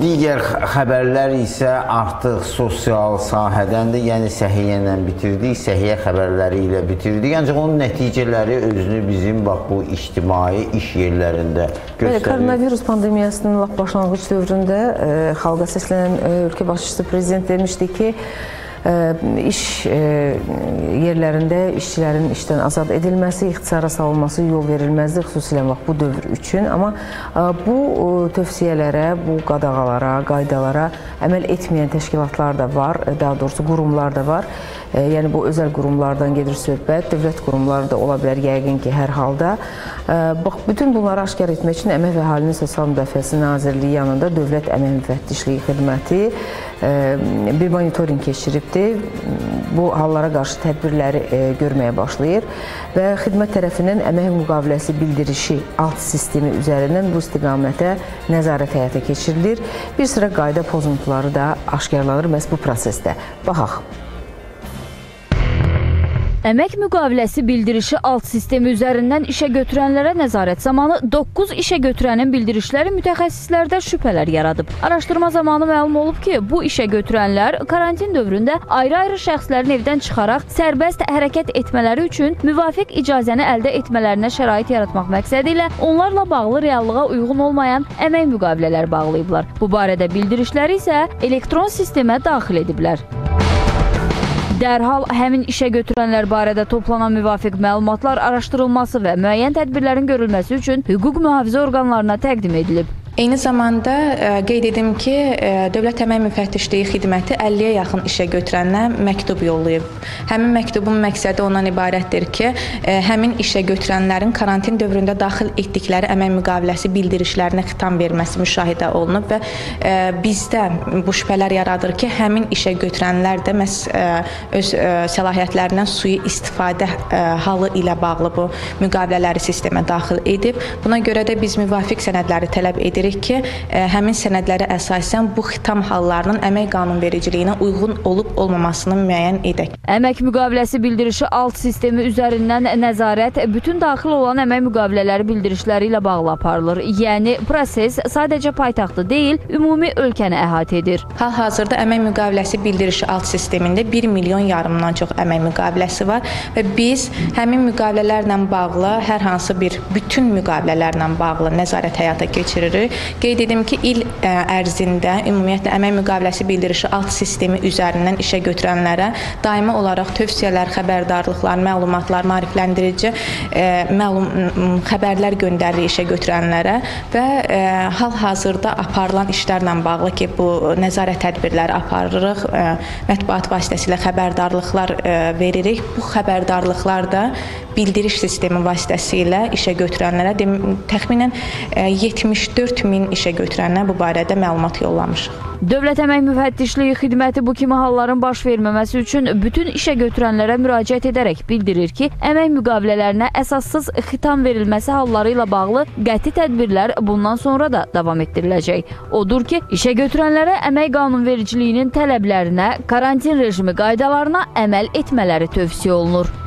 digər xəbərlər isə artıq sosial sahədən də, yəni səhiyyə ilə bitirdik, səhiyyə xəbərləri ilə bitirdik. Ancaq onun nəticələri özünü bizim bax bu ictimai iş yerlərində Bəli, göstərir. koronavirus pandemiyasının lap başlanğıc dövründə ə, xalqa səslənən ə, ölkə başçısı prezident demişdi ki, iş yerlərində işçilərin işdən azad edilməsi, ixtisara salınması yol verilməzdir, xüsusilə bax bu dövr üçün. Amma bu tövsiyələrə, bu qadağalara, qaydalara əməl etməyən təşkilatlar da var, daha doğrusu qurumlar da var. Yəni bu özəl qurumlardan gedir söhbət, dövlət qurumları da ola bilər yəqin ki, hər halda. Bax bütün bunları aşkar etmək üçün Əmək və Əhalinin Sosial Müdafiəsi Nazirliyi yanında Dövlət Əmək Müfəttişliyi Xidməti bir monitorinq keçiribdir. Bu hallara qarşı tədbirləri ə, görməyə başlayır və xidmət tərəfindən əmək müqaviləsi bildirişi alt sistemi üzərindən bu istiqamətə nəzarət həyata keçirilir. Bir sıra qayda pozuntuları da aşkarlanır məhz bu prosesdə. Baxaq. Əmək müqaviləsi bildirişi alt sistemi üzərindən işə götürənlərə nəzarət zamanı 9 işə götürənin bildirişləri mütəxəssislərdə şübhələr yaradıb. Araşdırma zamanı məlum olub ki, bu işə götürənlər karantin dövründə ayrı-ayrı şəxslərin evdən çıxaraq sərbəst hərəkət etmələri üçün müvafiq icazəni əldə etmələrinə şərait yaratmaq məqsədi ilə onlarla bağlı reallığa uyğun olmayan əmək müqavilələr bağlayıblar. Bu barədə bildirişləri isə elektron sistemə daxil ediblər. Dərhal həmin işə götürənlər barədə toplanan müvafiq məlumatlar araşdırılması və müəyyən tədbirlərin görülməsi üçün hüquq mühafizə orqanlarına təqdim edilib. Eyni zamanda ə, qeyd edim ki, ə, Dövlət Əmək Müfəttişliyi Xidməti 50-yə yaxın işə götürənə məktub yollayıb. Həmin məktubun məqsədi ondan ibarətdir ki, ə, həmin işə götürənlərin karantin dövründə daxil etdikləri əmək müqaviləsi bildirişlərinə xitam verməsi müşahidə olunub və bizdə bu şübhələr yaradır ki, həmin işə götürənlər də ə, öz səlahiyyətlərindən sui istifadə halı ilə bağlı bu müqavilələri sistemə daxil edib. Buna görə də biz müvafiq sənədləri tələb edirik ki, ə, həmin sənədlərə əsasən bu xitam hallarının əmək qanunvericiliyinə uyğun olub-olmamasını müəyyən edək. Əmək müqaviləsi bildirişi alt sistemi üzərindən nəzarət bütün daxil olan əmək müqavilələri bildirişləri ilə bağlı aparılır. Yəni proses sadəcə paytaxtı deyil, ümumi ölkəni əhatə edir. Hal-hazırda əmək müqaviləsi bildirişi alt sistemində 1 milyon yarımdan çox əmək müqaviləsi var və biz həmin müqavilələrlə bağlı hər hansı bir bütün müqavilələrlə bağlı nəzarət həyata keçiririk. Qeyd edim ki, il ə, ərzində ümumiyyətlə əmək müqaviləsi bildirişi alt sistemi üzərindən işə götürənlərə daimi olaraq tövsiyələr, xəbərdarlıqlar, məlumatlar, maarifləndirici ə, məlum xəbərlər göndərilir işə götürənlərə və ə, hal-hazırda aparılan işlərlə bağlı ki, bu nəzarət tədbirləri aparırıq, mətbuat vasitəsilə xəbərdarlıqlar veririk. Bu xəbərdarlıqlar da bildiriş sistemi vasitəsilə işə götürənlərə təxminən ə, 74 min işə götürənə bu barədə məlumat yollamışıq. Dövlət Əmək Müfəttişliyi Xidməti bu kimi halların baş verməməsi üçün bütün işə götürənlərə müraciət edərək bildirir ki, əmək müqavilələrinə əsassız xitam verilməsi halları ilə bağlı qəti tədbirlər bundan sonra da davam etdiriləcək. Odur ki, işə götürənlərə əmək qanunvericiliyinin tələblərinə, karantin rejimi qaydalarına əməl etmələri tövsiyə olunur.